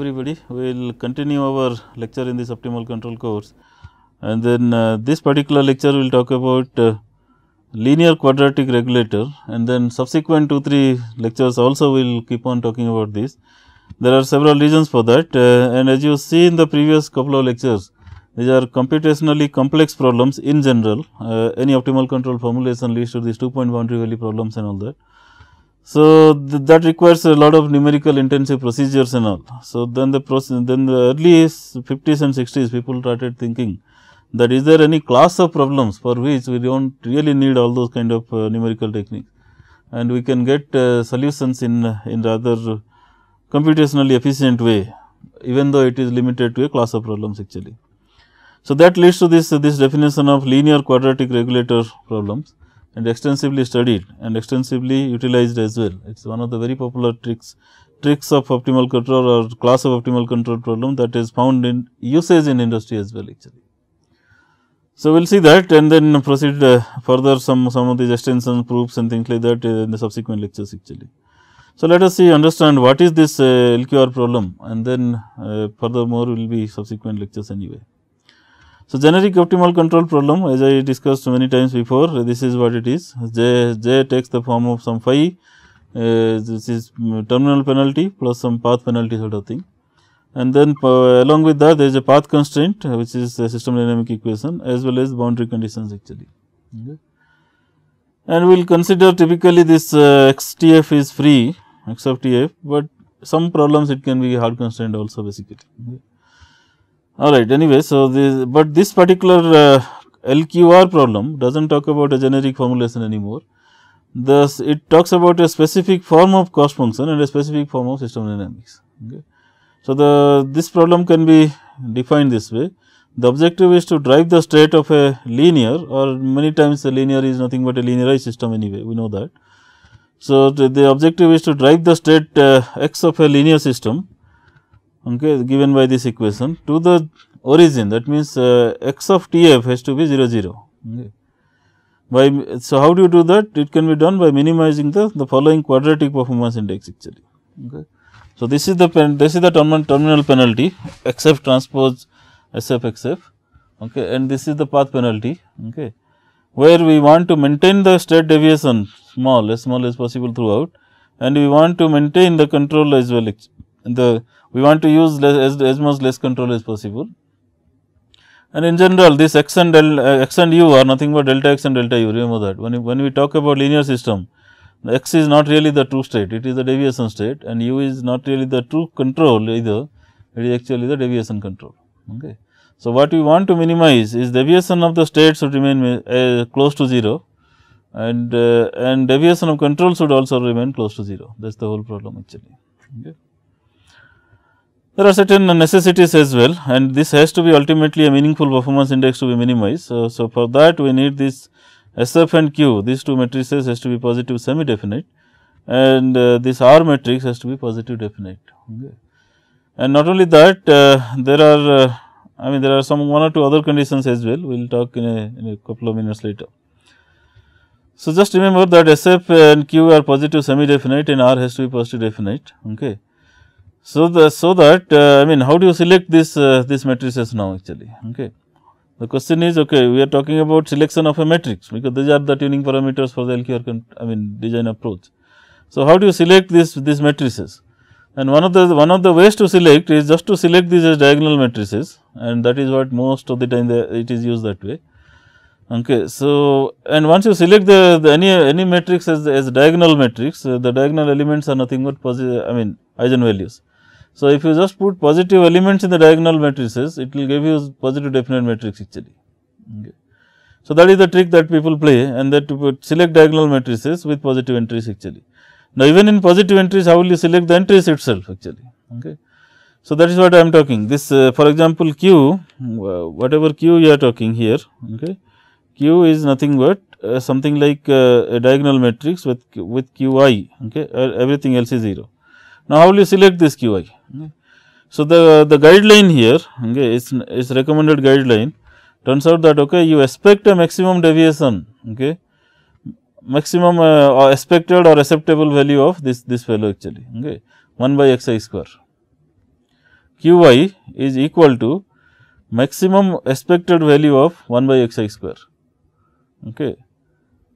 Everybody, we will continue our lecture in this optimal control course and then uh, this particular lecture will talk about uh, linear quadratic regulator and then subsequent 2 3 lectures also will keep on talking about this. There are several reasons for that uh, and as you see in the previous couple of lectures these are computationally complex problems in general uh, any optimal control formulation leads to these 2 point boundary value problems and all that. So, th that requires a lot of numerical intensive procedures and all. So, then the process then the early 50s and 60s people started thinking that is there any class of problems for which we do not really need all those kind of uh, numerical techniques and we can get uh, solutions in, in rather computationally efficient way even though it is limited to a class of problems actually. So, that leads to this, this definition of linear quadratic regulator problems and extensively studied and extensively utilized as well. It is one of the very popular tricks tricks of optimal control or class of optimal control problem that is found in usage in industry as well actually. So, we will see that and then proceed uh, further some, some of these extension proofs and things like that uh, in the subsequent lectures actually. So, let us see understand what is this uh, LQR problem and then uh, furthermore will be subsequent lectures anyway. So, generic optimal control problem as I discussed many times before this is what it is j, j takes the form of some phi uh, this is terminal penalty plus some path penalty sort of thing and then uh, along with that there is a path constraint uh, which is a system dynamic equation as well as boundary conditions actually. Okay. And we will consider typically this uh, xtf is free x of tf, but some problems it can be hard constraint also basically. Okay. Alright anyway, so this but this particular uh, LQR problem does not talk about a generic formulation anymore. Thus, it talks about a specific form of cost function and a specific form of system dynamics. Okay. So, the this problem can be defined this way. The objective is to drive the state of a linear or many times the linear is nothing but a linearized system anyway, we know that. So, the, the objective is to drive the state uh, x of a linear system okay, given by this equation to the origin that means uh, x of t f has to be 0 0. Okay. By, so, how do you do that? It can be done by minimizing the, the following quadratic performance index actually. Okay. So, this is the pen, this is the terminal, terminal penalty xf transpose sf xf okay, and this is the path penalty okay, where we want to maintain the state deviation small as small as possible throughout and we want to maintain the control as well the we want to use less, as, as much less control as possible. And in general this x and del, uh, x and u are nothing but delta x and delta u remember that when, when we talk about linear system the x is not really the true state it is the deviation state and u is not really the true control either it is actually the deviation control. Okay. So, what we want to minimize is deviation of the state should remain uh, close to 0 and uh, and deviation of control should also remain close to 0 that is the whole problem actually. Okay. There are certain necessities as well and this has to be ultimately a meaningful performance index to be minimized. So, so for that we need this SF and Q these two matrices has to be positive semi definite and uh, this R matrix has to be positive definite. Okay. And not only that uh, there are uh, I mean there are some one or two other conditions as well we will talk in a, in a couple of minutes later. So, just remember that SF and Q are positive semi definite and R has to be positive definite. Okay. So, the so that uh, I mean how do you select this uh, this matrices now actually okay. The question is okay we are talking about selection of a matrix because these are the tuning parameters for the LQR I mean design approach. So, how do you select this these matrices and one of the one of the ways to select is just to select these as diagonal matrices and that is what most of the time the, it is used that way. Okay, so and once you select the, the any any matrix as, as diagonal matrix, uh, the diagonal elements are nothing but positive I mean eigenvalues. So, if you just put positive elements in the diagonal matrices, it will give you positive definite matrix actually. Okay. So, that is the trick that people play and that put select diagonal matrices with positive entries actually. Now, even in positive entries, how will you select the entries itself actually? Okay. So, that is what I am talking this uh, for example, q uh, whatever q you are talking here okay, q is nothing but uh, something like uh, a diagonal matrix with with q i okay, everything else is 0. Now, how will you select this q i? Okay. So, the, the guideline here okay, is, is recommended guideline turns out that okay, you expect a maximum deviation okay, maximum uh, expected or acceptable value of this this value actually okay, 1 by x i square q i is equal to maximum expected value of 1 by x i square. Okay.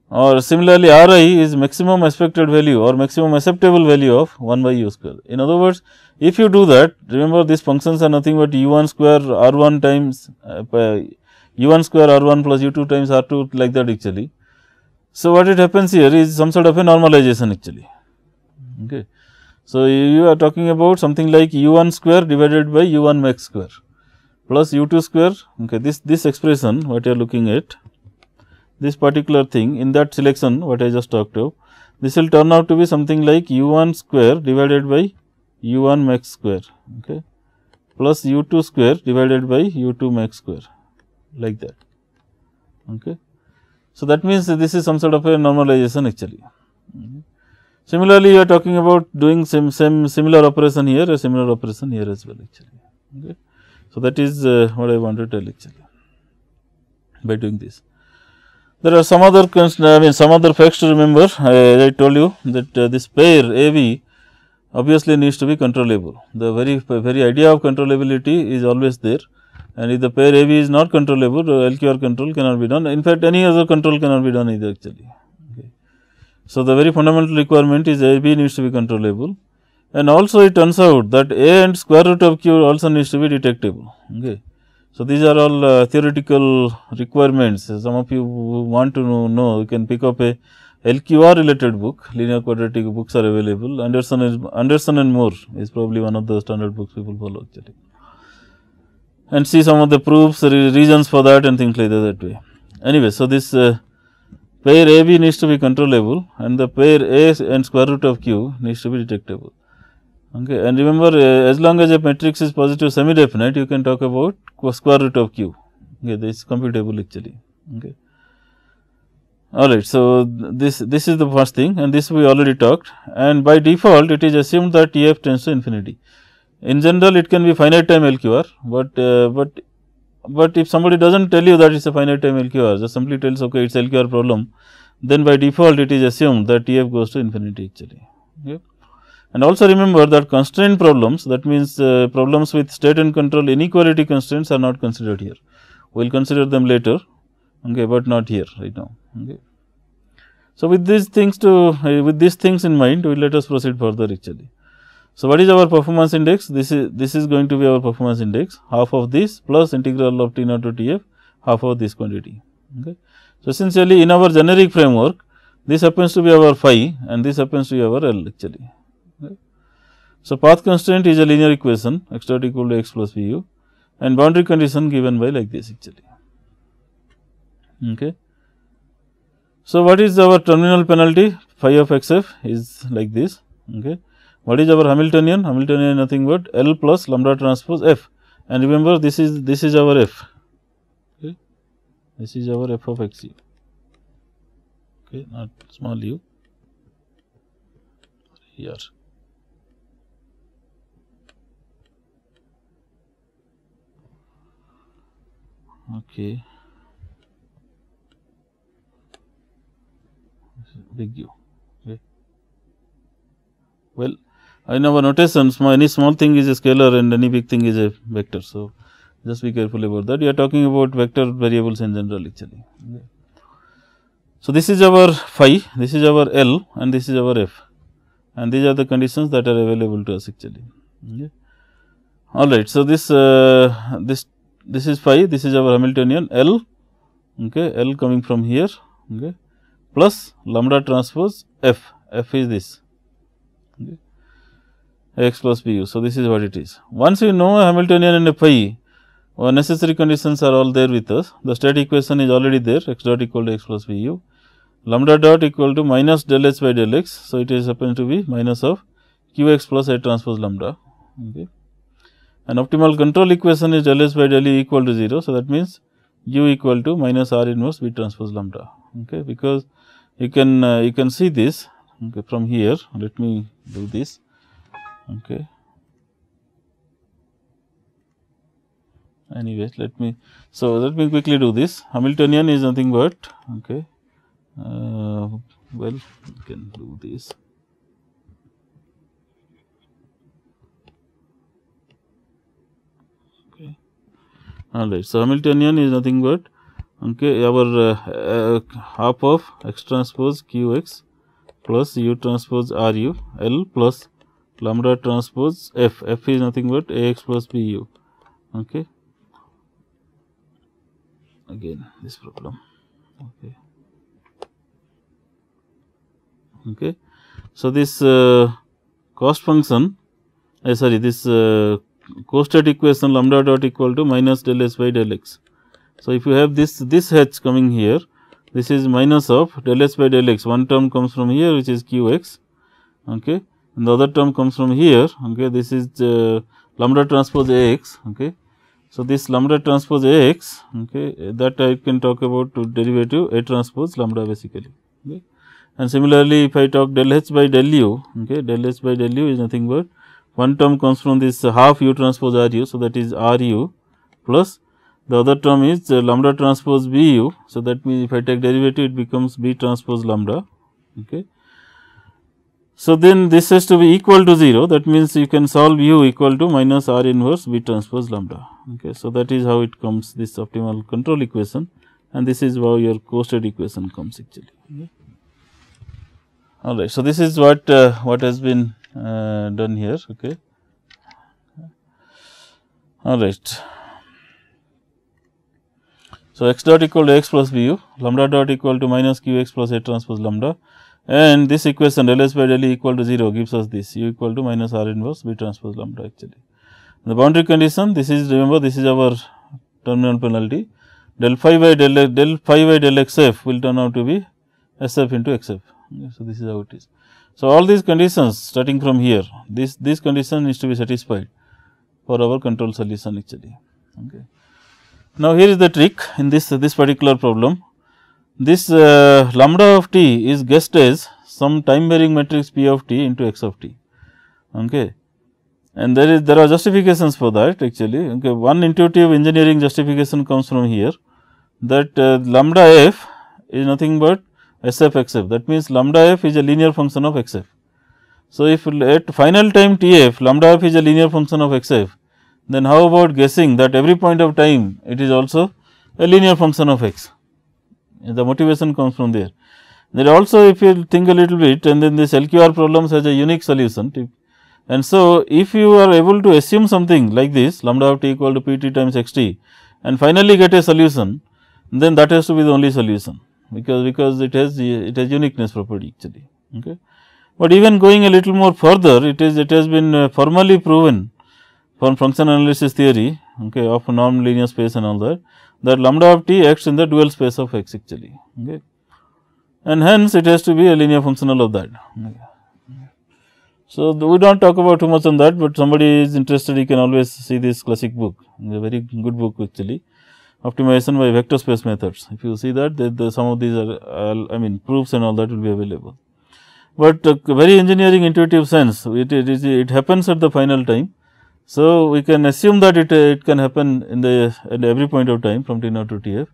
Or similarly, r i is maximum expected value or maximum acceptable value of 1 by u square. In other words, if you do that, remember these functions are nothing but u 1 square r 1 times uh, u 1 square r 1 plus u 2 times r 2 like that actually. So, what it happens here is some sort of a normalization actually. Okay. So, you are talking about something like u 1 square divided by u 1 max square plus u 2 square. Okay, this, this expression what you are looking at, this particular thing in that selection what I just talked of, this will turn out to be something like u 1 square divided by u 1 max square okay, plus u 2 square divided by u 2 max square like that. Okay. So, that means this is some sort of a normalization actually. Similarly, you are talking about doing same, same similar operation here, a similar operation here as well actually. Okay. So, that is uh, what I want to tell actually by doing this. There are some other I mean some other facts to remember. I, I told you that uh, this pair AB obviously needs to be controllable. The very very idea of controllability is always there and if the pair AB is not controllable, LQR control cannot be done. In fact, any other control cannot be done either actually. So, the very fundamental requirement is A B needs to be controllable and also it turns out that A and square root of q also needs to be detectable. Okay. So, these are all uh, theoretical requirements. Some of you want to know, know, you can pick up a LQR related book, linear quadratic books are available. Anderson is Anderson and Moore is probably one of the standard books people follow actually. And see some of the proofs, reasons for that and things like that, that way. Anyway, so this uh, pair AB needs to be controllable and the pair A and square root of Q needs to be detectable. Okay. And remember uh, as long as a matrix is positive semi definite you can talk about square root of Q. Okay, this is computable actually. Okay. Alright, so this this is the first thing and this we already talked and by default it is assumed that TF tends to infinity. In general it can be finite time LQR, but uh, but but if somebody does not tell you that it is a finite time LQR, just simply tells okay it is LQR problem, then by default it is assumed that TF goes to infinity actually. Okay. And also remember that constraint problems that means uh, problems with state and control inequality constraints are not considered here. We will consider them later, okay, but not here right now. Okay. So, with these things to uh, with these things in mind, we let us proceed further actually. So, what is our performance index? This is this is going to be our performance index half of this plus integral of T naught to T f half of this quantity. Okay. So, essentially in our generic framework this happens to be our phi and this happens to be our L actually. So, path constraint is a linear equation x dot equal to x plus v u and boundary condition given by like this actually. Okay. So, what is our terminal penalty phi of x f is like this. Okay. What is our Hamiltonian? Hamiltonian nothing but L plus lambda transpose F and remember this is this is our F. Okay. This is our F of x u. Okay, not small u here. Okay. big U. Okay. Well, in our small, any small thing is a scalar and any big thing is a vector. So, just be careful about that. you are talking about vector variables in general actually. So, this is our phi, this is our L and this is our F and these are the conditions that are available to us actually. Okay. All right. So, this uh, this this is phi, this is our Hamiltonian L, okay, L coming from here okay, plus lambda transpose F, F is this okay, x plus bu. So, this is what it is. Once you know a Hamiltonian and a phi, our necessary conditions are all there with us. The state equation is already there x dot equal to x plus vu, lambda dot equal to minus del h by del x. So, it is happens to be minus of q x plus a transpose lambda. Okay. And optimal control equation is del s by del e equal to 0. So, that means u equal to minus r inverse v transpose lambda. Okay, because you can uh, you can see this okay, from here. Let me do this. Okay. anyway let me so let me quickly do this. Hamiltonian is nothing but okay uh, well you can do this okay all right. So hamiltonian is nothing but okay our uh, uh, half of x transpose q x plus u transpose r u l plus lambda transpose f. F is nothing but a x plus b u okay. Again this problem. Okay. Okay. So this uh, cost function uh, sorry this uh, co-state equation lambda dot equal to minus del s by del x. So if you have this this h coming here this is minus of del s by del x. One term comes from here which is q x. Okay. And the other term comes from here. Okay. This is uh, lambda transpose a x okay. So, this lambda transpose A x okay, that I can talk about to derivative A transpose lambda basically. Okay. And similarly, if I talk del h by del u, okay, del h by del u is nothing but one term comes from this half u transpose r u. So, that is r u plus the other term is uh, lambda transpose b u. So, that means if I take derivative it becomes b transpose lambda. Okay. So, then this has to be equal to 0 that means you can solve u equal to minus r inverse b transpose lambda. Okay. So, that is how it comes this optimal control equation and this is how your co-state equation comes actually. Okay. All right. So, this is what uh, what has been uh, done here. Okay. All right. So, x dot equal to x plus b u lambda dot equal to minus q x plus a transpose lambda and this equation del s by del e equal to 0 gives us this u equal to minus r inverse b transpose lambda actually. The boundary condition this is remember this is our terminal penalty del phi by del, del phi by del x f will turn out to be s f into x f. Okay, so, this is how it is. So, all these conditions starting from here this this condition needs to be satisfied for our control solution actually. Okay. Now, here is the trick in this this particular problem this uh, lambda of t is guessed as some time varying matrix p of t into x of t. Okay. And there is there are justifications for that actually. Okay. One intuitive engineering justification comes from here that uh, lambda f is nothing but s f x f that means lambda f is a linear function of x f. So, if at final time t f lambda f is a linear function of x f then how about guessing that every point of time it is also a linear function of x the motivation comes from there. There also if you think a little bit and then this LQR problems has a unique solution. And so, if you are able to assume something like this lambda of t equal to p t times x t and finally get a solution, then that has to be the only solution because because it has it has uniqueness property actually. Okay. But even going a little more further, it is it has been uh, formally proven from function analysis theory okay, of non-linear space and all that that lambda of t acts in the dual space of x actually okay. and hence it has to be a linear functional of that. Okay. So, we do not talk about too much on that, but somebody is interested he can always see this classic book a very good book actually optimization by vector space methods. If you see that the, some of these are uh, I mean proofs and all that will be available. But uh, very engineering intuitive sense it, it, is, it happens at the final time so, we can assume that it, it can happen in the at every point of time from T naught to T f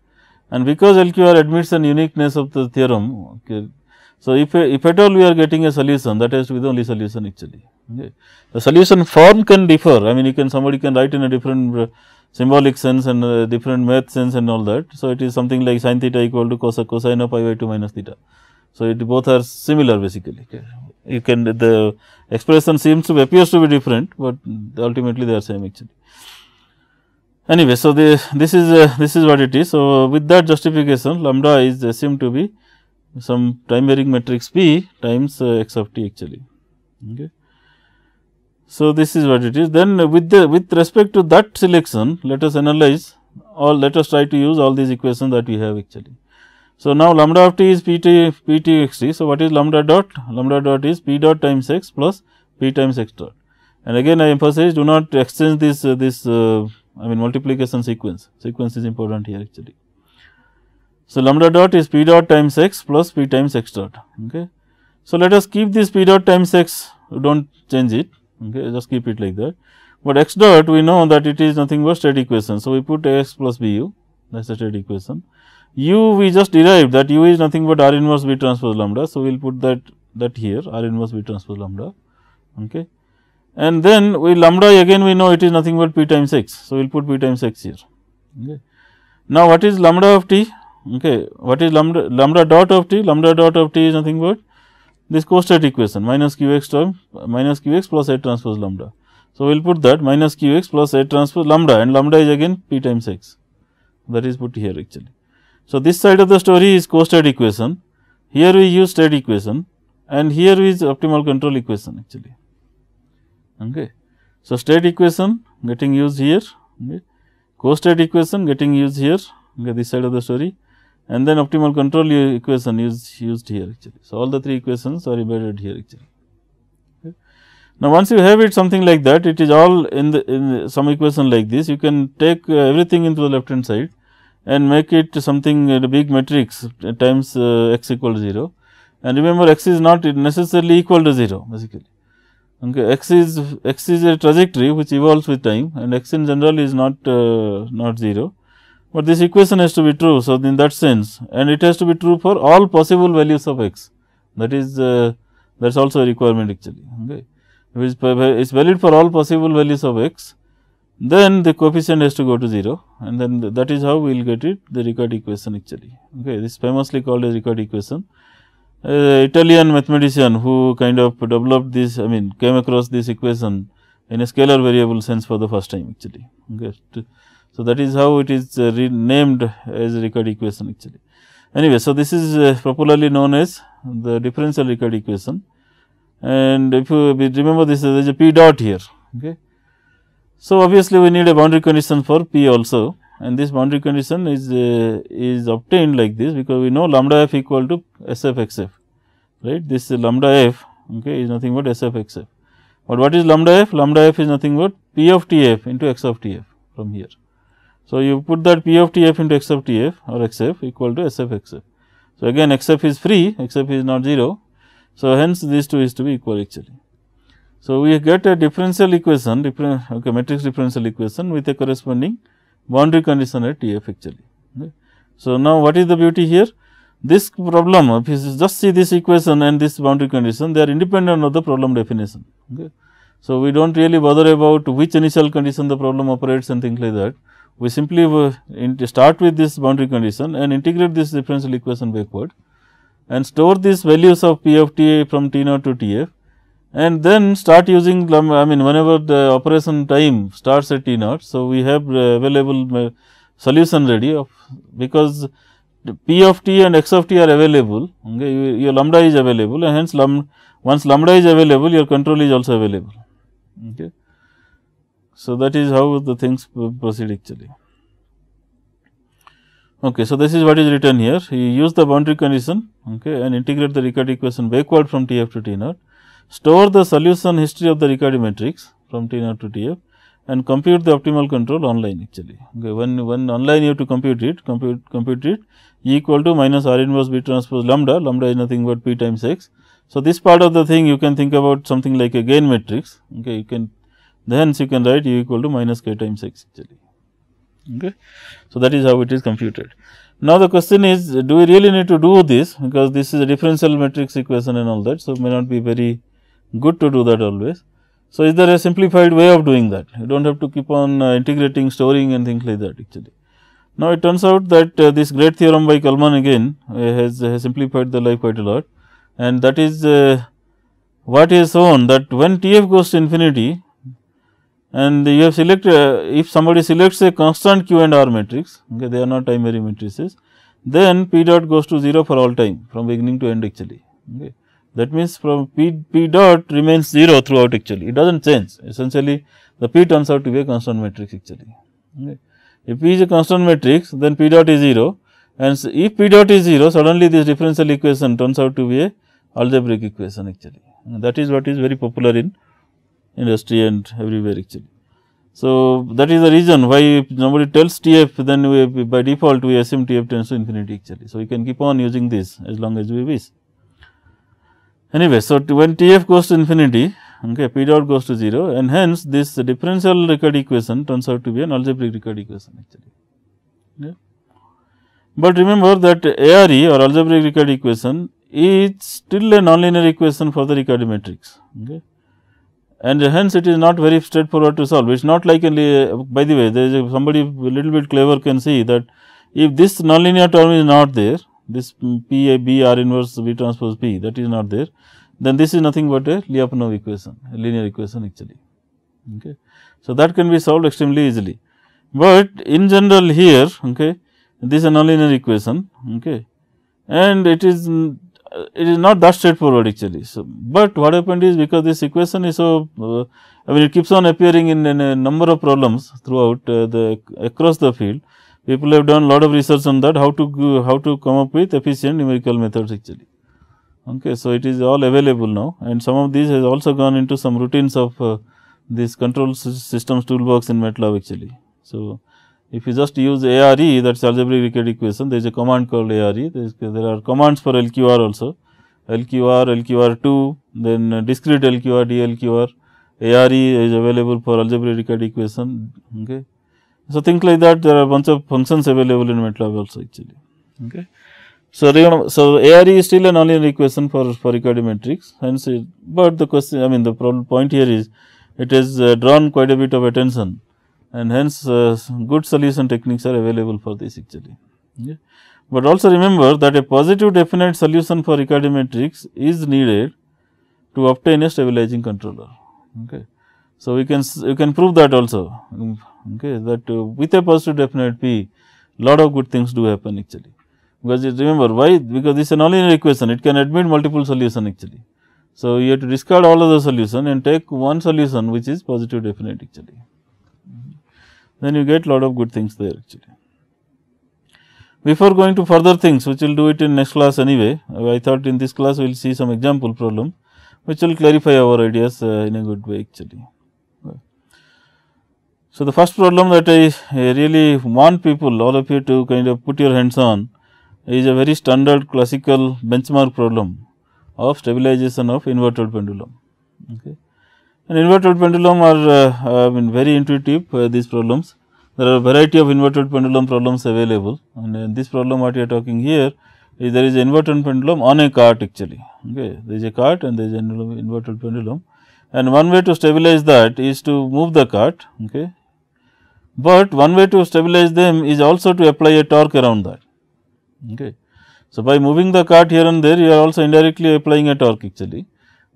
and because LQR admits an uniqueness of the theorem. Okay, so, if, if at all we are getting a solution that has to be the only solution actually. Okay. The solution form can differ I mean you can somebody can write in a different uh, symbolic sense and uh, different math sense and all that. So, it is something like sin theta equal to cos cosine of pi by 2 minus theta. So, it both are similar basically. Okay. You can the expression seems to be appears to be different, but ultimately they are same actually. Anyway, so the, this is uh, this is what it is. So, with that justification lambda is assumed to be some time varying matrix P times uh, x of t actually. Okay. So, this is what it is. Then with the with respect to that selection, let us analyze or let us try to use all these equations that we have actually. So, now lambda of t is p t p t x t. So, what is lambda dot? Lambda dot is p dot times x plus p times x dot. And again I emphasize do not exchange this uh, this uh, I mean multiplication sequence, sequence is important here actually. So, lambda dot is p dot times x plus p times x dot. Okay. So, let us keep this p dot times x, do not change it, okay, just keep it like that. But x dot we know that it is nothing but state equation. So, we put x plus b u that is the state equation. u we just derived that u is nothing but r inverse b transpose lambda. So, we will put that that here r inverse b transpose lambda. Okay. And then we lambda again we know it is nothing but p times x. So, we will put p times x here. Okay. Now, what is lambda of t? Okay. What is lambda lambda dot of t? Lambda dot of t is nothing but this co-state equation minus q x term minus q x plus a transpose lambda. So, we will put that minus q x plus a transpose lambda and lambda is again p times x that is put here actually. So, this side of the story is co-state equation, here we use state equation and here is optimal control equation actually. Okay. So, state equation getting used here, okay. equation getting used here, okay, this side of the story and then optimal control equation is used here actually. So, all the three equations are embedded here actually. Now, once you have it something like that, it is all in the in some equation like this, you can take uh, everything into the left hand side and make it something uh, the big matrix times uh, x equal to 0 and remember x is not necessarily equal to 0 basically. Okay, x is x is a trajectory which evolves with time and x in general is not uh, not 0, but this equation has to be true. So, in that sense and it has to be true for all possible values of x that is uh, that is also a requirement actually. Okay which is valid for all possible values of x, then the coefficient has to go to 0 and then th that is how we will get it the Riccati equation actually. Okay, this famously called as Riccati equation. Uh, Italian mathematician who kind of developed this I mean came across this equation in a scalar variable sense for the first time actually. Okay. So, that is how it is uh, renamed as Riccati equation actually. Anyway, so this is uh, popularly known as the differential Riccati equation and if you remember this there is a p dot here. Okay. So, obviously, we need a boundary condition for p also and this boundary condition is uh, is obtained like this because we know lambda f equal to s f x f right this lambda f okay, is nothing but s f x f. But what is lambda f? Lambda f is nothing but p of t f into x of t f from here. So, you put that p of t f into x of t f or x f equal to s f x f. So, again x f is free, x f is not 0 so, hence these two is to be equal actually. So, we get a differential equation, different, okay, matrix differential equation with a corresponding boundary condition at T f actually. So, now what is the beauty here? This problem, if you just see this equation and this boundary condition, they are independent of the problem definition. Okay. So, we do not really bother about which initial condition the problem operates and things like that. We simply start with this boundary condition and integrate this differential equation backward and store these values of P of t from T naught to T f and then start using lambda I mean whenever the operation time starts at T naught. So, we have uh, available uh, solution ready of because P of t and x of t are available okay, your lambda is available and hence lambda once lambda is available your control is also available. Okay. So, that is how the things proceed actually. Okay, so, this is what is written here. You use the boundary condition okay, and integrate the Riccati equation backward from T f to T naught. Store the solution history of the Riccati matrix from T naught to T f and compute the optimal control online actually. Okay, when, when online you have to compute it, compute, compute it equal to minus R inverse B transpose lambda, lambda is nothing but P times X. So, this part of the thing you can think about something like a gain matrix, okay, you can hence you can write U equal to minus K times X actually. Okay. So, that is how it is computed. Now, the question is do we really need to do this because this is a differential matrix equation and all that. So, may not be very good to do that always. So, is there a simplified way of doing that? You do not have to keep on uh, integrating, storing and things like that actually. Now, it turns out that uh, this great theorem by Kalman again uh, has, has, simplified the life quite a lot and that is uh, what is shown that when T f goes to infinity and you have selected uh, if somebody selects a constant q and r matrix okay, they are not time varying matrices then p dot goes to 0 for all time from beginning to end actually okay. that means from p, p dot remains 0 throughout actually it does not change essentially the p turns out to be a constant matrix actually okay. if p is a constant matrix then p dot is 0 and so if p dot is 0 suddenly this differential equation turns out to be a algebraic equation actually that is what is very popular in industry and everywhere actually. So, that is the reason why if somebody tells TF then we by default we assume TF tends to infinity actually. So, we can keep on using this as long as we wish. Anyway, so when TF goes to infinity okay, P dot goes to 0 and hence this differential Riccati equation turns out to be an algebraic Riccati equation actually. Yeah. But remember that ARE or algebraic Riccati equation is still a nonlinear equation for the Riccati matrix. Okay and hence it is not very straightforward to solve. It is not like a, by the way, there is a, somebody a little bit clever can see that if this nonlinear term is not there, this P A B R inverse V transpose P that is not there, then this is nothing but a Lyapunov equation, a linear equation actually. Okay. So, that can be solved extremely easily, but in general here okay, this is a nonlinear equation okay, and it is uh, it is not that straightforward actually. So, but what happened is because this equation is so, uh, I mean it keeps on appearing in, in a number of problems throughout uh, the across the field. People have done lot of research on that how to how to come up with efficient numerical methods actually. Okay, so it is all available now and some of these has also gone into some routines of uh, this control systems toolbox in MATLAB actually. So, if you just use ARE that is algebraic Riccati equation, there is a command called ARE, there, is, there are commands for LQR also, LQR, LQR2, then discrete LQR, DLQR, ARE is available for algebraic Riccati equation. Okay. So, things like that there are bunch of functions available in MATLAB also actually. Okay. So, so ARE is still a nonlinear equation for, for Riccati matrix hence, it, but the question I mean the point here is it has uh, drawn quite a bit of attention and hence uh, good solution techniques are available for this actually. Okay. But also remember that a positive definite solution for Riccati matrix is needed to obtain a stabilizing controller. Okay. So, we can you can prove that also okay, that uh, with a positive definite p lot of good things do happen actually. Because remember why because this is a nonlinear equation it can admit multiple solution actually. So, you have to discard all of the solution and take one solution which is positive definite actually then you get lot of good things there actually. Before going to further things which we will do it in next class anyway, I thought in this class we will see some example problem which will clarify our ideas uh, in a good way actually. So, the first problem that I really want people all of you to kind of put your hands on is a very standard classical benchmark problem of stabilization of inverted pendulum. Okay. And inverted pendulum are uh, I mean very intuitive uh, these problems. There are variety of inverted pendulum problems available and in this problem what you are talking here is there is an inverted pendulum on a cart actually. Okay. There is a cart and there is an inverted pendulum and one way to stabilize that is to move the cart. Okay. But one way to stabilize them is also to apply a torque around that. Okay. So, by moving the cart here and there you are also indirectly applying a torque actually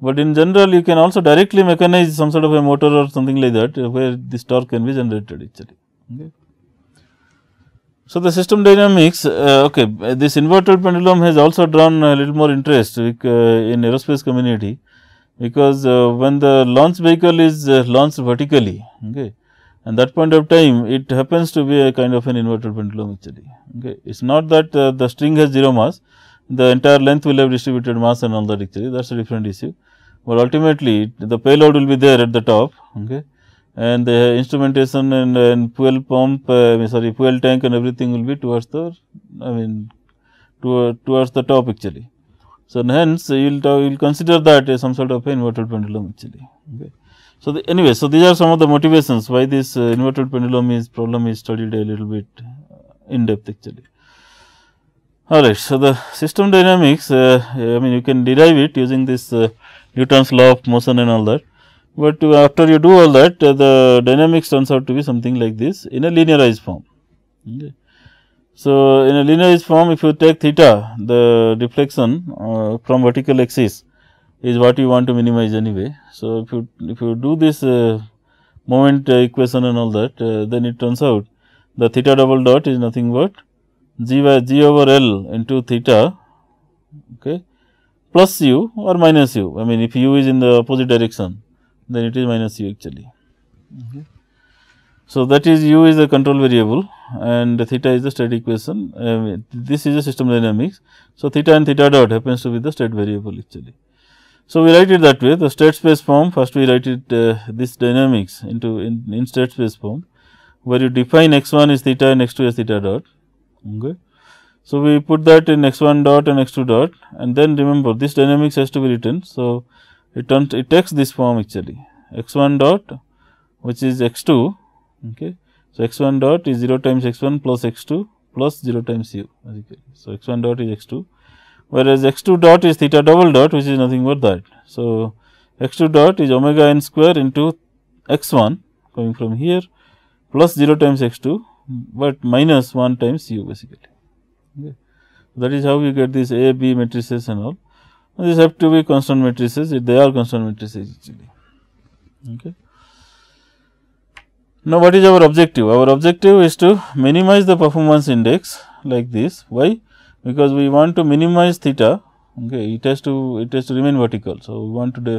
but in general you can also directly mechanize some sort of a motor or something like that uh, where this torque can be generated actually. Okay. So, the system dynamics uh, okay this inverted pendulum has also drawn a little more interest uh, in aerospace community because uh, when the launch vehicle is uh, launched vertically okay and that point of time it happens to be a kind of an inverted pendulum actually okay it is not that uh, the string has 0 mass the entire length will have distributed mass and all that actually that is a different issue but ultimately the payload will be there at the top okay and the instrumentation and, and fuel pump uh, sorry fuel tank and everything will be towards the I mean to, towards the top actually. So, hence you will you will consider that as some sort of inverted pendulum actually. Okay. So, the, anyway, so these are some of the motivations why this uh, inverted pendulum is problem is studied a little bit in depth actually. Alright, so the system dynamics, uh, I mean you can derive it using this uh, Newton's law of motion and all that, but after you do all that uh, the dynamics turns out to be something like this in a linearized form. Okay. So, in a linearized form if you take theta the deflection uh, from vertical axis is what you want to minimize anyway. So, if you if you do this uh, moment equation and all that then it turns out the theta double dot is nothing but g by g over L into theta okay, plus u or minus u. I mean, if u is in the opposite direction, then it is minus u actually. Okay. So, that is u is the control variable and theta is the state equation. Uh, this is the system dynamics. So, theta and theta dot happens to be the state variable actually. So, we write it that way the state space form first we write it uh, this dynamics into in, in state space form where you define x 1 is theta and x 2 is theta dot. Okay. So, we put that in x 1 dot and x 2 dot and then remember this dynamics has to be written. So, it turns it takes this form actually x 1 dot which is x 2. Okay. So, x 1 dot is 0 times x 1 plus x 2 plus 0 times u. Okay. So, x 1 dot is x 2 whereas x 2 dot is theta double dot which is nothing but that. So, x 2 dot is omega n square into x 1 coming from here plus 0 times x 2, but minus 1 times u basically. Okay. That is how we get this A, B matrices and all. These have to be constant matrices, they are constant matrices actually. Okay. Now, what is our objective? Our objective is to minimize the performance index like this. Why? because we want to minimize theta okay it has to it has to remain vertical so we want to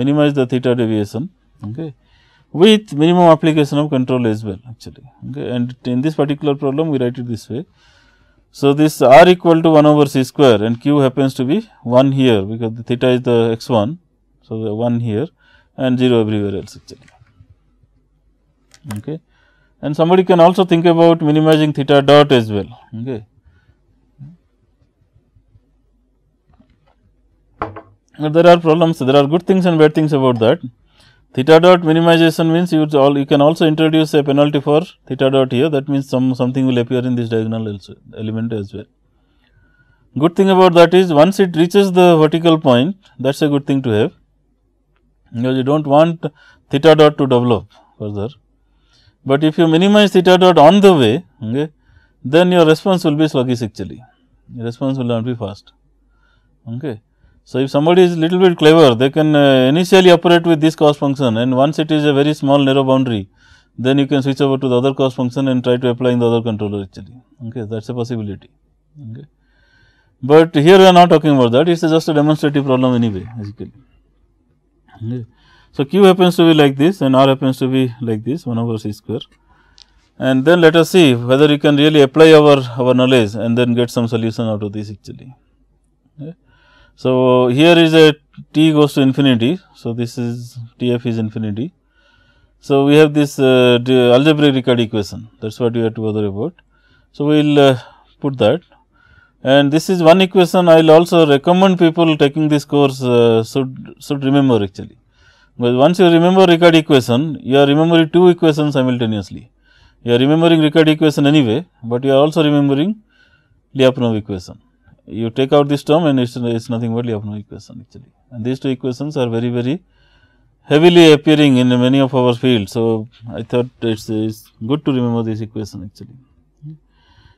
minimize the theta deviation okay with minimum application of control as well actually. Okay and in this particular problem we write it this way. So this r equal to 1 over c square and q happens to be 1 here because the theta is the x1 so the 1 here and 0 everywhere else actually. Okay and somebody can also think about minimizing theta dot as well okay. There are problems, there are good things and bad things about that. Theta dot minimization means you all you can also introduce a penalty for theta dot here that means some something will appear in this diagonal also, element as well. Good thing about that is once it reaches the vertical point that is a good thing to have because you do not want theta dot to develop further. But if you minimize theta dot on the way okay, then your response will be sluggish actually, your response will not be fast. Okay. So, if somebody is little bit clever, they can uh, initially operate with this cost function and once it is a very small narrow boundary, then you can switch over to the other cost function and try to apply in the other controller actually. Okay, that is a possibility. Okay. But here we are not talking about that, it is just a demonstrative problem anyway, basically. Okay. So, Q happens to be like this and R happens to be like this 1 over C square. And then let us see whether you can really apply our, our knowledge and then get some solution out of this actually. Okay. So, here is a t goes to infinity. So, this is T f is infinity. So, we have this uh, algebraic Riccati equation that is what we have to bother about. So, we will uh, put that and this is one equation I will also recommend people taking this course uh, should, should remember actually. Because once you remember Riccati equation, you are remembering two equations simultaneously. You are remembering Riccati equation anyway, but you are also remembering Lyapunov equation you take out this term and it is nothing but Lyapunov equation actually. And these two equations are very very heavily appearing in many of our fields. So, I thought it is good to remember this equation actually.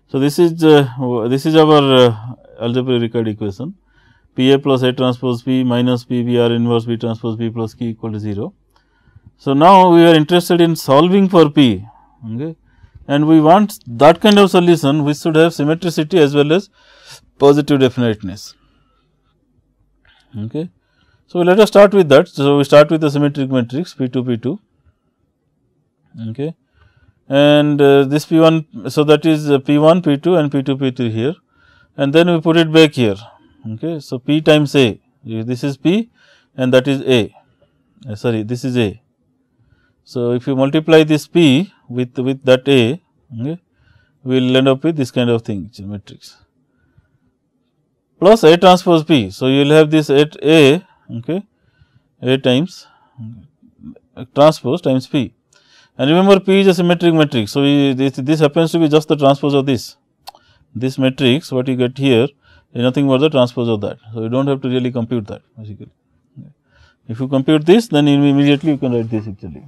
So, this is uh, this is our uh, algebraic Riccati equation P A plus A transpose P minus P V R inverse B transpose P plus Q equal to 0. So, now we are interested in solving for P okay, and we want that kind of solution which should have symmetricity as well as positive definiteness. Okay. So, let us start with that. So, we start with the symmetric matrix P 2 P 2 okay. and uh, this P 1. So, that is uh, P 1 P 2 and P 2 P 3 here and then we put it back here. Okay. So, P times A this is P and that is A uh, sorry this is A. So, if you multiply this P with with that A okay, we will end up with this kind of thing matrix plus A transpose P. So, you will have this at A okay, A times transpose times P and remember P is a symmetric matrix. So, this, this happens to be just the transpose of this. This matrix what you get here is nothing but the transpose of that. So, you do not have to really compute that basically. If you compute this then immediately you can write this actually.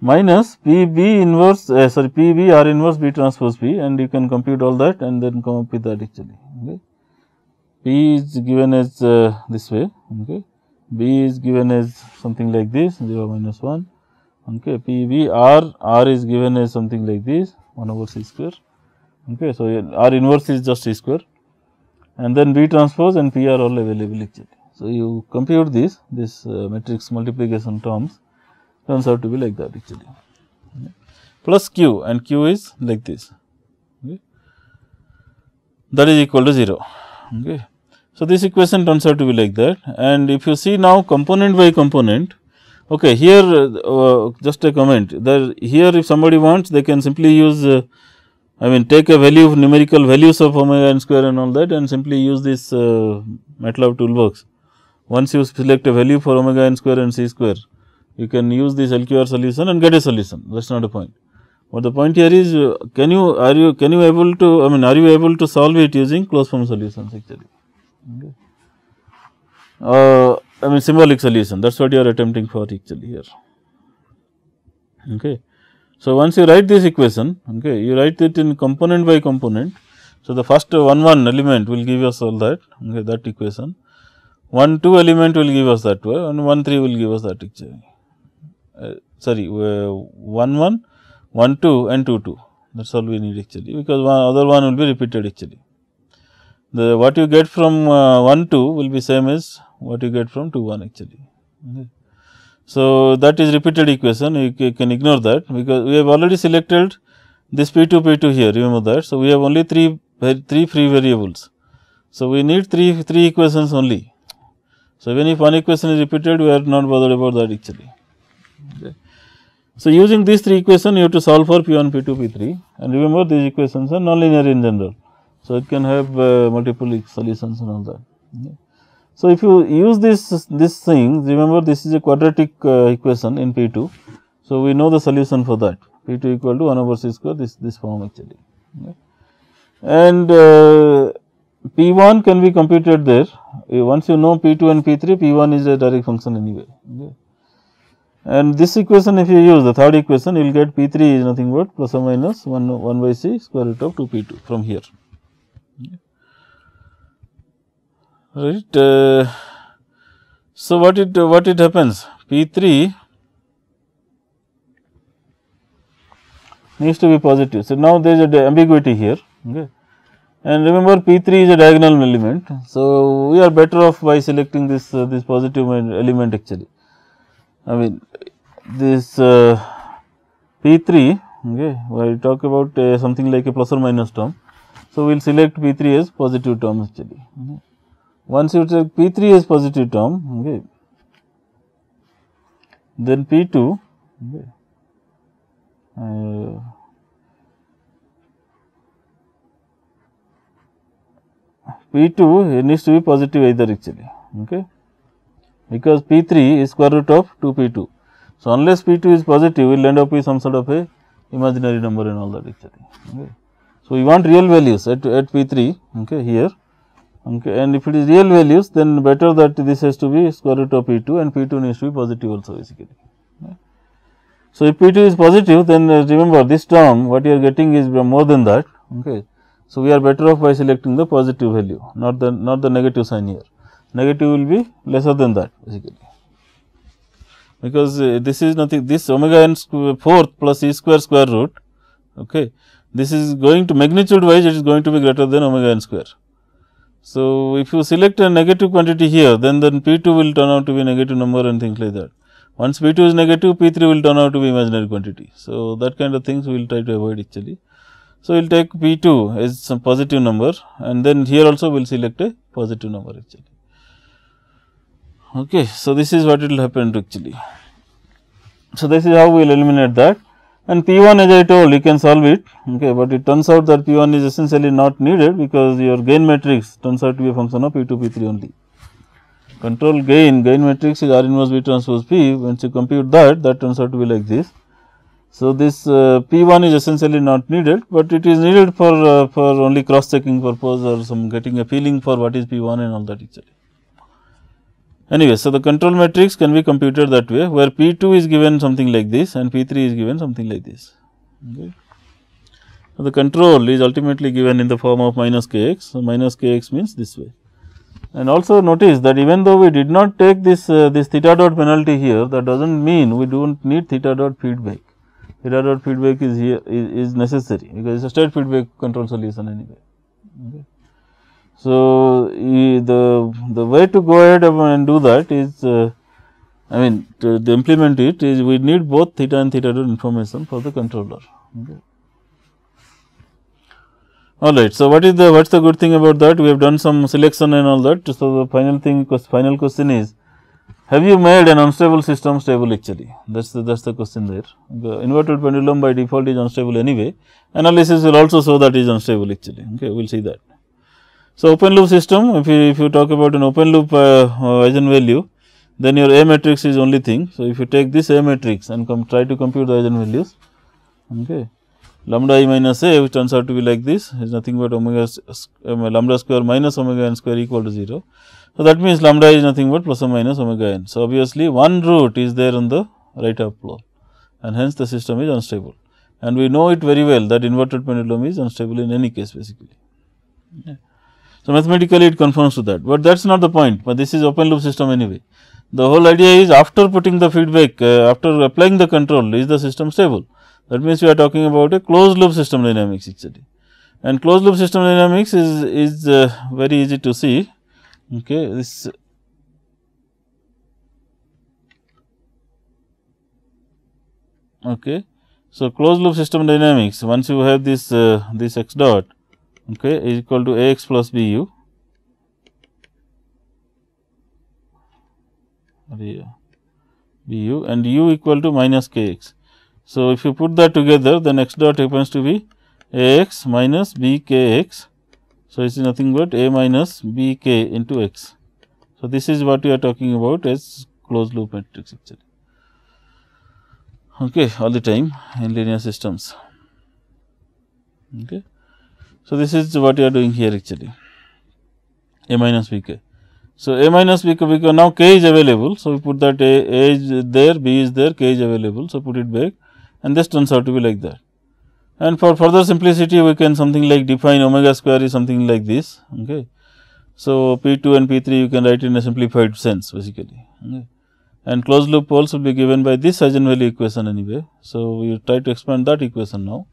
Minus P B inverse uh, sorry P B R inverse B transpose B and you can compute all that and then come up with that actually. Okay. P is given as uh, this way, okay. B is given as something like this 0 minus 1, okay. P B R R is given as something like this 1 over C square, okay. So, R inverse is just C square and then B transpose and P are all available actually. So, you compute this, this uh, matrix multiplication terms turns out to be like that actually okay. plus q and q is like this okay. that is equal to 0 okay. So, this equation turns out to be like that and if you see now component by component, okay, here uh, just a comment that here if somebody wants they can simply use uh, I mean take a value of numerical values of omega n square and all that and simply use this uh, MATLAB toolbox. Once you select a value for omega n square and c square, you can use this LQR solution and get a solution that is not a point. But the point here is can you are you can you able to I mean are you able to solve it using closed form solutions actually. Okay. Uh, I mean symbolic solution that is what you are attempting for actually here. Okay. So, once you write this equation, okay, you write it in component by component. So, the first 1 1 element will give us all that, okay, that equation. 1 2 element will give us that way and 1 3 will give us that actually. Uh, sorry, uh, 1 1, 1 2 and 2 2 that is all we need actually because one other one will be repeated actually. The what you get from uh, 1 2 will be same as what you get from 2 1 actually. Okay. So, that is repeated equation you can ignore that because we have already selected this P 2 P 2 here remember that. So, we have only 3 3 free variables. So, we need 3 3 equations only. So, even if one equation is repeated we are not bothered about that actually. So, using these 3 equations you have to solve for P 1 P 2 P 3 and remember these equations are nonlinear in general. So, it can have uh, multiple solutions and all that. Okay. So, if you use this this thing remember this is a quadratic uh, equation in P 2. So, we know the solution for that P 2 equal to 1 over c square this this form actually okay. and uh, P 1 can be computed there uh, once you know P 2 and P 3 P 1 is a direct function anyway okay. And this equation if you use the third equation you will get P 3 is nothing but plus or minus 1 1 by c square root of 2 P 2 from here. Right. Uh, so, what it what it happens P 3 needs to be positive. So, now there is a ambiguity here okay. and remember P 3 is a diagonal element. So, we are better off by selecting this uh, this positive element actually. I mean this uh, P 3 okay, where we talk about uh, something like a plus or minus term. So, we will select P 3 as positive term actually. Okay. Once you take P 3 as positive term, okay, then P 2 okay, uh, P 2 needs to be positive either actually, okay, because P 3 is square root of 2 P 2. So, unless P 2 is positive, we will end up with some sort of a imaginary number and all that. Okay. So, we want real values at, at P 3 okay, here okay. and if it is real values then better that this has to be square root of P 2 and P 2 needs to be positive also basically. So, if P 2 is positive then uh, remember this term what you are getting is more than that. Okay. So, we are better off by selecting the positive value not the not the negative sign here negative will be lesser than that basically because uh, this is nothing this omega n fourth plus e square square root okay this is going to magnitude wise it is going to be greater than omega n square so, if you select a negative quantity here, then then P 2 will turn out to be negative number and things like that. Once P 2 is negative, P 3 will turn out to be imaginary quantity. So, that kind of things we will try to avoid actually. So, we will take P 2 as some positive number and then here also we will select a positive number actually. Okay. So, this is what it will happen actually. So, this is how we will eliminate that and P 1 as I told you can solve it, okay, but it turns out that P 1 is essentially not needed because your gain matrix turns out to be a function of P 2 P 3 only. Control gain, gain matrix is R inverse B transpose P, once you compute that, that turns out to be like this. So, this uh, P 1 is essentially not needed, but it is needed for uh, for only cross checking purpose or some getting a feeling for what is P 1 and all that actually. Anyway, so the control matrix can be computed that way where P 2 is given something like this and P 3 is given something like this. Okay. So, the control is ultimately given in the form of minus k x, so minus k x means this way. And also notice that even though we did not take this uh, this theta dot penalty here that does not mean we do not need theta dot feedback. Theta dot feedback is here is, is necessary because it is a state feedback control solution anyway. Okay. So, the, the way to go ahead and do that is uh, I mean to, to, implement it is we need both theta and theta dot information for the controller. Okay. All right. So, what is the what is the good thing about that? We have done some selection and all that. So, the final thing final question is have you made an unstable system stable actually? That is the, that is the question there. The inverted pendulum by default is unstable anyway. Analysis will also show that is unstable actually. Okay, we will see that. So, open loop system if you if you talk about an open loop uh, uh, eigenvalue then your A matrix is only thing. So, if you take this A matrix and come try to compute the eigenvalues okay, lambda i minus a which turns out to be like this is nothing but omega um, lambda square minus omega n square equal to 0. So, that means lambda is nothing but plus or minus omega n. So, obviously, one root is there on the right half plane and hence the system is unstable and we know it very well that inverted pendulum is unstable in any case basically. Yeah. So, mathematically it conforms to that, but that is not the point, but this is open loop system anyway. The whole idea is after putting the feedback, uh, after applying the control is the system stable. That means, we are talking about a closed loop system dynamics actually and closed loop system dynamics is, is uh, very easy to see. Okay, this okay. So, closed loop system dynamics once you have this uh, this x dot okay, is equal to a x plus b u b u and u equal to minus k x. So, if you put that together then x dot happens to be a x minus b k x. So, it is nothing but a minus b k into x. So, this is what we are talking about as closed loop matrix actually okay, all the time in linear systems. Okay. So, this is what you are doing here actually a minus b k. So, a minus b k because now k is available. So, we put that a, a is there, b is there, k is available. So, put it back and this turns out to be like that. And for further simplicity we can something like define omega square is something like this. Okay. So, P 2 and P 3 you can write in a simplified sense basically. Okay. And closed loop poles will be given by this eigenvalue equation anyway. So, we try to expand that equation now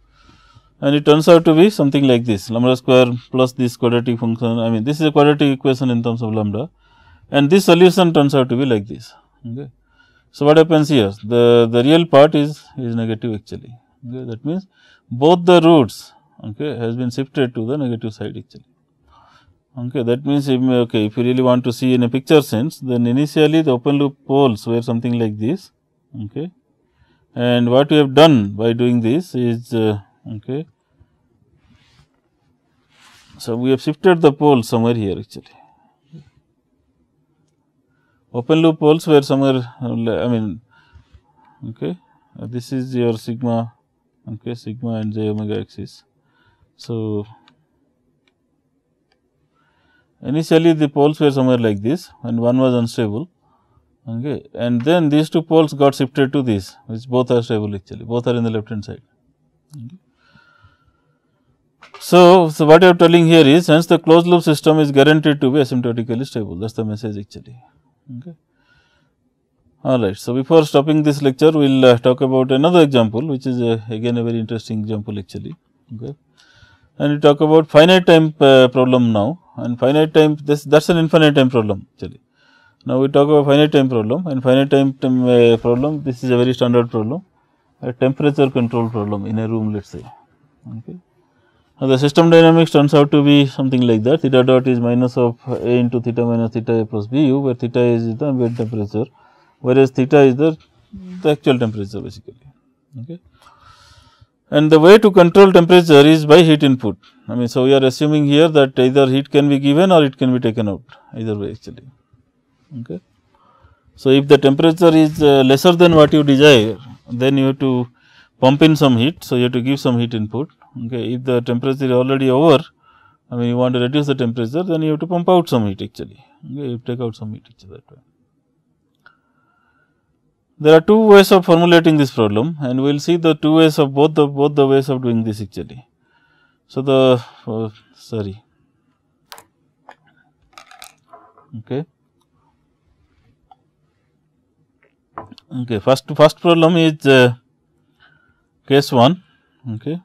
and it turns out to be something like this lambda square plus this quadratic function I mean this is a quadratic equation in terms of lambda and this solution turns out to be like this. Okay. So, what happens here? The, the real part is, is negative actually. Okay. That means, both the roots okay, has been shifted to the negative side actually. Okay. That means, if, okay, if you really want to see in a picture sense, then initially the open loop poles were something like this. Okay. And what we have done by doing this is, uh, okay. So, we have shifted the poles somewhere here actually open loop poles were somewhere I mean okay uh, this is your sigma okay sigma and j omega axis. So, initially the poles were somewhere like this and one was unstable okay and then these two poles got shifted to this which both are stable actually both are in the left hand side. Okay. So, so what I am telling here is hence the closed loop system is guaranteed to be asymptotically stable that is the message actually. Okay. All right. So, before stopping this lecture, we will uh, talk about another example, which is uh, again a very interesting example actually. Okay. And we talk about finite time uh, problem now and finite time this that is an infinite time problem actually. Now, we talk about finite time problem and finite time, time uh, problem this is a very standard problem a temperature control problem in a room let us say. Okay. The system dynamics turns out to be something like that theta dot is minus of a into theta minus theta a plus b u where theta is the ambient temperature whereas theta is the, the actual temperature basically. Okay. And the way to control temperature is by heat input. I mean, so we are assuming here that either heat can be given or it can be taken out either way actually. Okay. So, if the temperature is uh, lesser than what you desire, then you have to pump in some heat. So, you have to give some heat input Okay. If the temperature is already over, I mean you want to reduce the temperature, then you have to pump out some heat actually. Okay. You take out some heat actually that way. There are two ways of formulating this problem and we will see the two ways of both the both the ways of doing this actually. So, the uh, sorry okay okay first first problem is uh, case 1 okay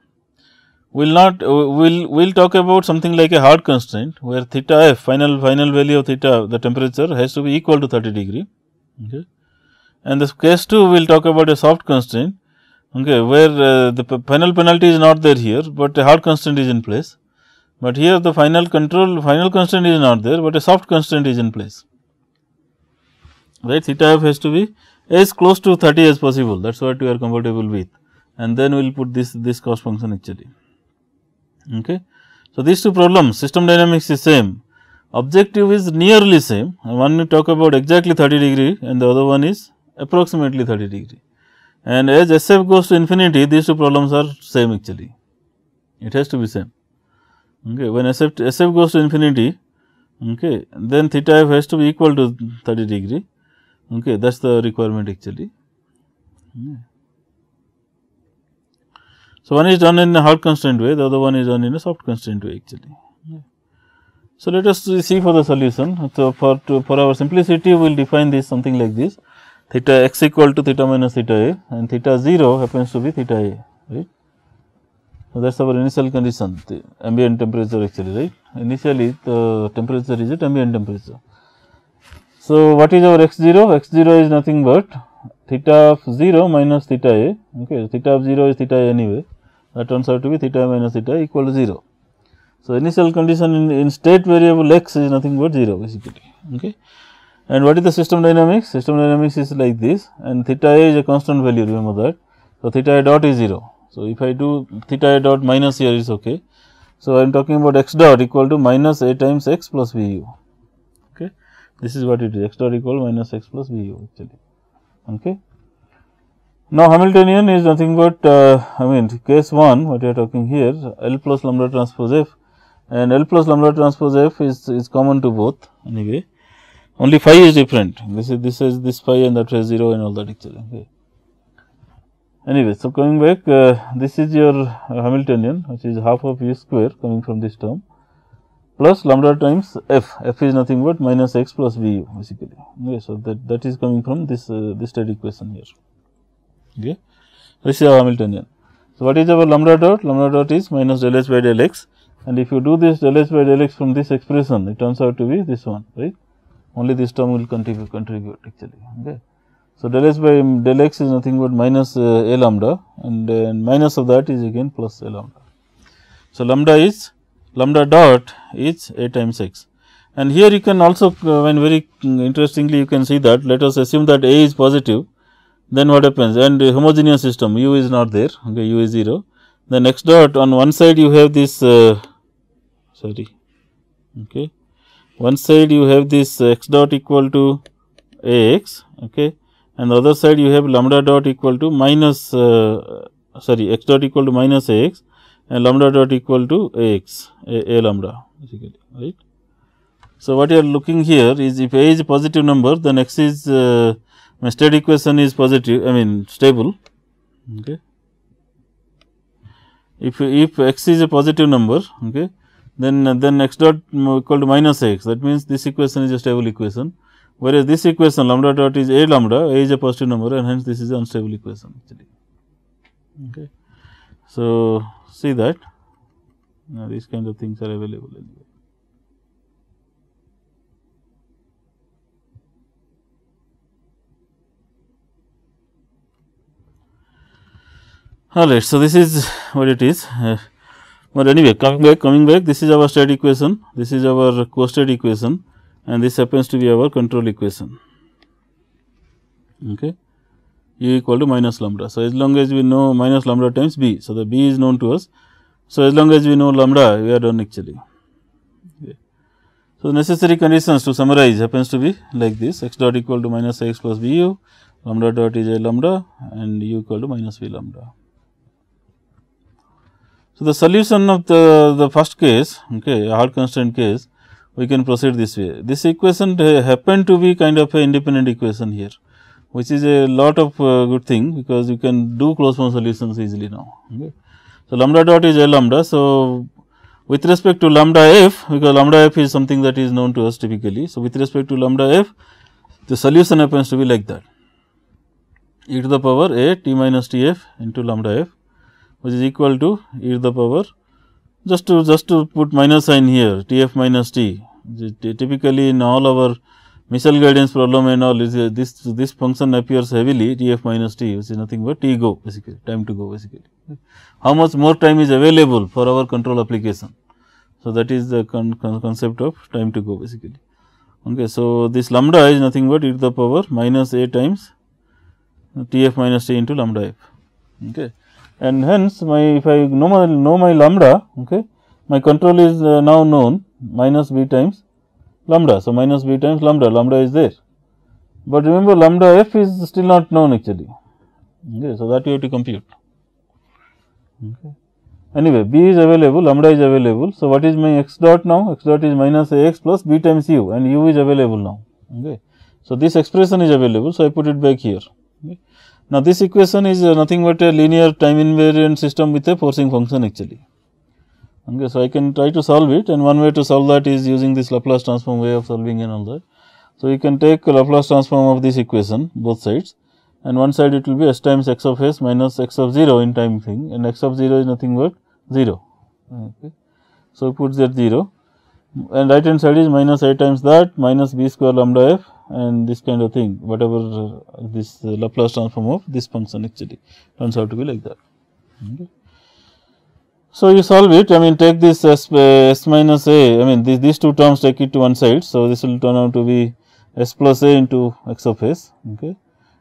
we will not uh, will will talk about something like a hard constraint where theta f final final value of theta the temperature has to be equal to 30 degree okay? And this case 2 we will talk about a soft constraint okay where uh, the final penalty is not there here but a hard constraint is in place. But here the final control final constraint is not there, but a soft constraint is in place. Right? Theta f has to be as close to 30 as possible. That is what we are comfortable with. And then we will put this this cost function actually. Okay. So, these two problems system dynamics is same. Objective is nearly same. One we talk about exactly 30 degree and the other one is approximately 30 degree. And as SF goes to infinity these two problems are same actually. It has to be same. Okay? When SF, SF goes to infinity okay then theta f has to be equal to 30 degree. Okay? That is the requirement actually so one is done in a hard constraint way the other one is done in a soft constraint way actually. So let us see for the solution. So for to, for our simplicity we will define this something like this. Theta x equal to theta minus theta a and theta 0 happens to be theta a right. So, that is our initial condition the ambient temperature actually right? Initially the temperature is at ambient temperature. So, what is our x 0 x 0 is nothing but theta of 0 minus theta a okay? Theta of 0 is theta a anyway that turns out to be theta minus theta equal to 0. So, initial condition in, in state variable x is nothing but 0 basically okay. And what is the system dynamics? System dynamics is like this and theta a is a constant value remember that. So, theta a dot is 0. So, if I do theta a dot minus here is ok. So, I am talking about x dot equal to minus a times x plus v u. Okay. This is what it is x dot equal minus x plus v u actually. Okay. Now, Hamiltonian is nothing but uh, I mean case 1 what we are talking here L plus lambda transpose f and L plus lambda transpose f is, is common to both anyway only phi is different this is this is this phi and that is 0 and all that actually okay. Anyway, so coming back uh, this is your Hamiltonian which is half of u square coming from this term plus lambda times f, f is nothing but minus x plus v u basically. Okay, so, that, that is coming from this uh, this state equation here. Okay. This is our Hamiltonian. So, what is our lambda dot? Lambda dot is minus del h by del x and if you do this del h by del x from this expression it turns out to be this one right only this term will contribute contribute actually okay. So, del s by del x is nothing but minus uh, a lambda and uh, minus of that is again plus a lambda. So, lambda is lambda dot is a times x and here you can also uh, when very interestingly you can see that let us assume that a is positive then what happens? And homogeneous system u is not there. Okay u is 0 then x dot on one side you have this uh, sorry. Okay. One side you have this x dot equal to ax okay. And the other side you have lambda dot equal to minus uh, sorry x dot equal to minus ax and lambda dot equal to ax a, a lambda basically right. So, what you are looking here is if a is a positive number then x is uh, state equation is positive I mean stable. Okay. If, if x is a positive number okay, then then x dot equal to minus x. That means this equation is a stable equation. Whereas this equation lambda dot is a lambda a is a positive number and hence this is an unstable equation actually. Okay. So see that? Now these kind of things are available anyway. Alright, so this is what it is. Uh, but anyway, coming back, coming back, this is our state equation, this is our co-state equation and this happens to be our control equation. Okay. U equal to minus lambda. So, as long as we know minus lambda times b. So, the b is known to us. So, as long as we know lambda, we are done actually. Okay. So, necessary conditions to summarize happens to be like this x dot equal to minus x plus b u, lambda dot is a lambda and u equal to minus v lambda. So, the solution of the, the first case, okay, hard constraint case, we can proceed this way. This equation happen to be kind of a independent equation here, which is a lot of uh, good thing because you can do closed form solutions easily now. Okay. So, lambda dot is a lambda. So, with respect to lambda f, because lambda f is something that is known to us typically. So, with respect to lambda f, the solution happens to be like that e to the power a t minus t f into lambda f which is equal to e to the power just to just to put minus sign here t f minus t typically in all our missile guidance problem and all is this this function appears heavily t f minus t which is nothing but t go basically time to go basically how much more time is available for our control application So, that is the con con concept of time to go basically. Okay. So, this lambda is nothing but e to the power minus a times T f minus t into lambda f. Okay. And hence, my if I know my, know my lambda, okay, my control is uh, now known minus b times lambda. So, minus b times lambda, lambda is there. But remember lambda f is still not known actually. Okay. So, that you have to compute. Okay. Anyway, b is available, lambda is available. So, what is my x dot now? x dot is minus a x plus b times u and u is available now. Okay. So, this expression is available. So, I put it back here. Now, this equation is uh, nothing but a linear time invariant system with a forcing function actually. Okay. So, I can try to solve it and one way to solve that is using this Laplace transform way of solving and all that. So, you can take Laplace transform of this equation both sides and one side it will be s times x of s minus x of 0 in time thing and x of 0 is nothing but 0. Okay. So, put that 0 and right hand side is minus a times that minus b square lambda f and this kind of thing whatever this Laplace transform of this function actually turns out to be like that. Okay. So, you solve it I mean take this s, uh, s minus a I mean these, these two terms take it to one side. So, this will turn out to be s plus a into x of s okay.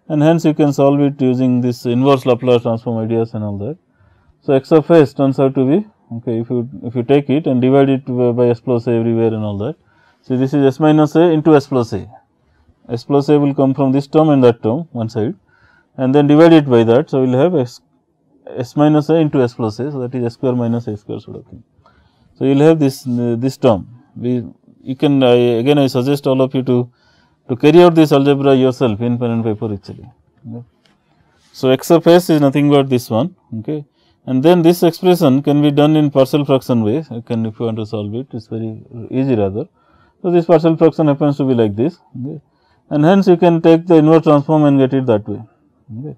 and hence you can solve it using this inverse Laplace transform ideas and all that. So, x of s turns out to be okay if you if you take it and divide it by s plus a everywhere and all that. So, this is s minus a into s plus a plus a will come from this term and that term one side and then divide it by that. So, we will have s, s minus a into s plus a. So, that is s square minus a square sort of thing. So, you will have this uh, this term we you can I, again I suggest all of you to to carry out this algebra yourself in pen and paper actually. Okay. So, x of s is nothing but this one okay. and then this expression can be done in partial fraction way you can if you want to solve it it is very easy rather. So, this partial fraction happens to be like this okay and hence you can take the inverse transform and get it that way. Okay.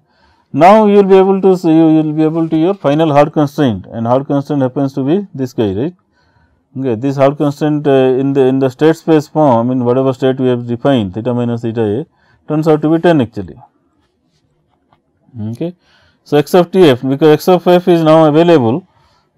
Now, you will be able to see you will be able to your final hard constraint and hard constraint happens to be this guy right. Okay. This hard constraint uh, in the in the state space form in whatever state we have defined theta minus theta a turns out to be 10 actually. Okay. So, x of t f because x of f is now available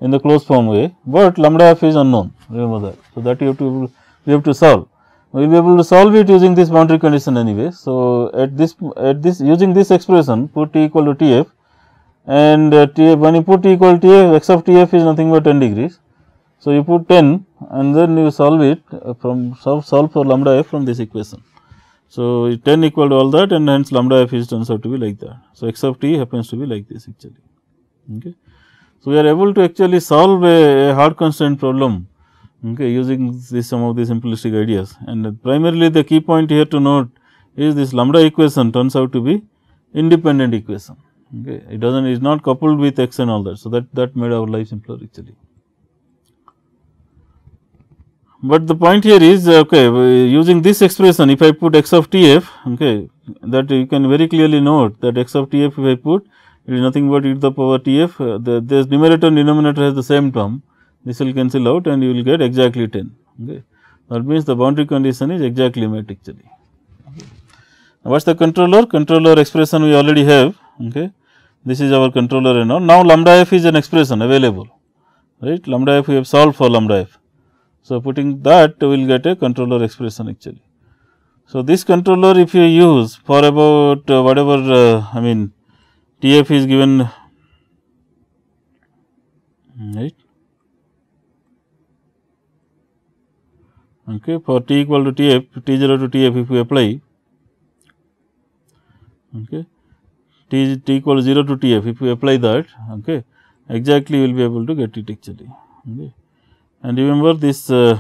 in the closed form way, but lambda f is unknown remember that. So, that you have to you have to solve we will be able to solve it using this boundary condition anyway. So, at this at this using this expression put t equal to t f and uh, t f when you put t equal to t f x of t f is nothing but 10 degrees. So, you put 10 and then you solve it uh, from solve, solve for lambda f from this equation. So, 10 equal to all that and hence lambda f is turns out to be like that. So, x of t happens to be like this actually. Okay. So, we are able to actually solve a, a hard constraint problem okay, using this some of the simplistic ideas. And primarily the key point here to note is this lambda equation turns out to be independent equation. Okay. It does not is not coupled with x and all that. So, that that made our life simpler actually. But the point here is okay using this expression if I put x of t f okay, that you can very clearly note that x of t f if I put it is nothing but e to the power t f uh, the this numerator and denominator has the same term this will cancel out and you will get exactly 10. Okay. That means the boundary condition is exactly met actually. Okay. What is the controller? Controller expression we already have. Okay. This is our controller and all. Now, lambda f is an expression available, right. Lambda f we have solved for lambda f. So, putting that we will get a controller expression actually. So, this controller if you use for about uh, whatever uh, I mean T f is given right okay, for t equal to tf t0 to t f if we apply okay, t, t equal to 0 to t f if we apply that okay, exactly we will be able to get it actually. Okay. And remember this uh,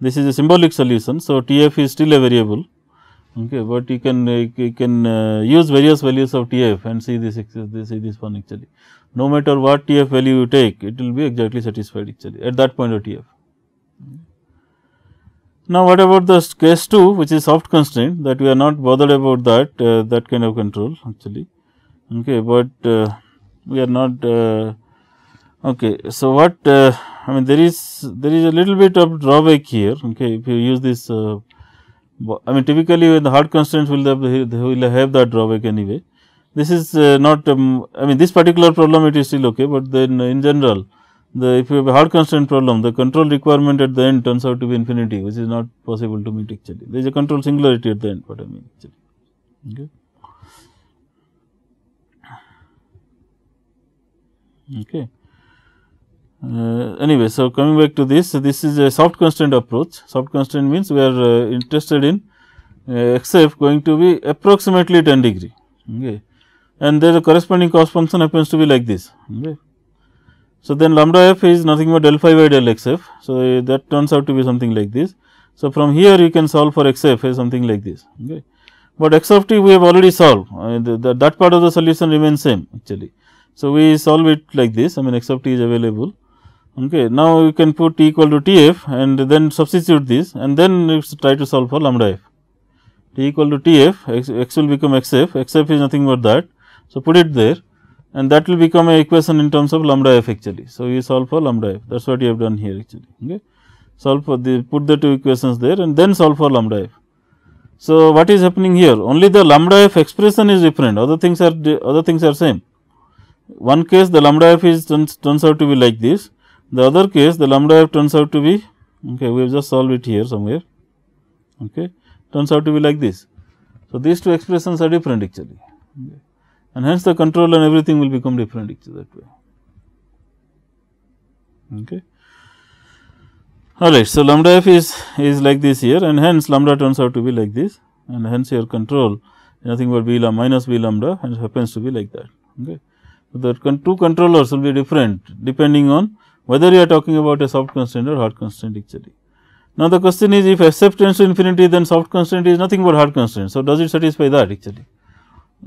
this is a symbolic solution. So, t f is still a variable, okay, but you can uh, you can uh, use various values of t f and see this see this one actually. No matter what t f value you take, it will be exactly satisfied actually at that point of t f. Now, what about the case 2 which is soft constraint that we are not bothered about that uh, that kind of control actually, okay, but uh, we are not uh, okay. So, what uh, I mean there is there is a little bit of drawback here okay if you use this uh, I mean typically when the hard constraints will have will have that drawback anyway. This is not um, I mean this particular problem it is still okay, but then in general the if you have a hard constraint problem, the control requirement at the end turns out to be infinity, which is not possible to meet actually. There is a control singularity at the end, what I mean actually. Okay. Okay. Uh, anyway, so coming back to this, this is a soft constraint approach. Soft constraint means we are uh, interested in uh, xf going to be approximately 10 degree. Okay. And there is a corresponding cost function happens to be like this. Okay. So, then lambda f is nothing but del phi by del xf. So, uh, that turns out to be something like this. So, from here you can solve for xf as something like this. Okay. But x of t we have already solved, uh, the, the, that part of the solution remains same actually. So, we solve it like this, I mean x of t is available. Okay. Now, you can put t equal to t f and then substitute this and then try to solve for lambda f. t equal to t f, x, x will become x f, x f is nothing but that. So, put it there and that will become a equation in terms of lambda f actually. So, you solve for lambda f that is what you have done here actually. Okay. Solve for the put the two equations there and then solve for lambda f. So, what is happening here only the lambda f expression is different other things are other things are same. One case the lambda f is turns, turns out to be like this the other case the lambda f turns out to be okay we have just solved it here somewhere okay turns out to be like this. So, these two expressions are different actually okay. And hence the control and everything will become different that way. Okay. Alright, so lambda f is, is like this here and hence lambda turns out to be like this and hence your control nothing but b lambda minus b lambda and happens to be like that. Okay. So, the con two controllers will be different depending on whether you are talking about a soft constraint or hard constraint actually. Now, the question is if SF tends to infinity then soft constraint is nothing but hard constraint. So, does it satisfy that actually?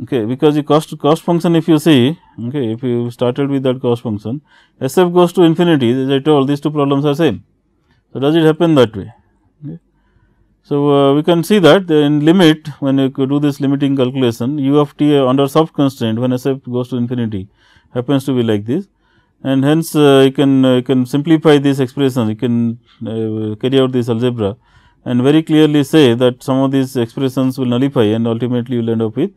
Okay, because the cost cost function if you see okay, if you started with that cost function SF goes to infinity as I told these two problems are same. So, does it happen that way? Okay. So, uh, we can see that in limit when you do this limiting calculation u of t under soft constraint when SF goes to infinity happens to be like this and hence uh, you can uh, you can simplify this expression you can uh, carry out this algebra and very clearly say that some of these expressions will nullify and ultimately you will end up with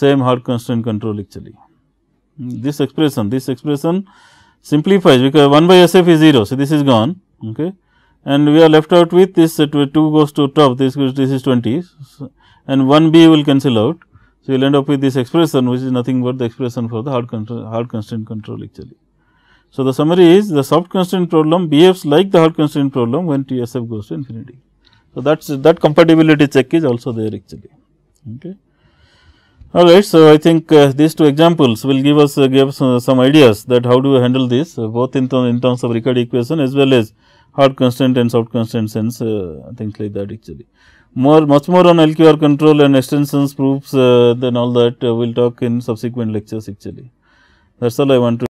same hard constraint control actually. This expression this expression simplifies because 1 by SF is 0. So, this is gone okay. and we are left out with this uh, 2 goes to top this this is 20 and 1 b will cancel out. So, you will end up with this expression which is nothing but the expression for the hard, hard constraint control actually. So, the summary is the soft constraint problem behaves like the hard constraint problem when TSF goes to infinity. So, that is that compatibility check is also there actually. Okay. Alright, so I think uh, these two examples will give us uh, give uh, some ideas that how do we handle this uh, both in, in terms of Riccati equation as well as hard constraint and soft constraint sense uh, things like that actually. More much more on LQR control and extensions proofs uh, then all that we will talk in subsequent lectures actually. That is all I want to